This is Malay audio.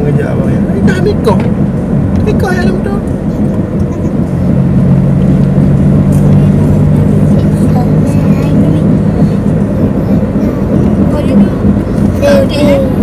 orang kerja abang ya. lain Dah nikah Nikah yang lembut Thank you.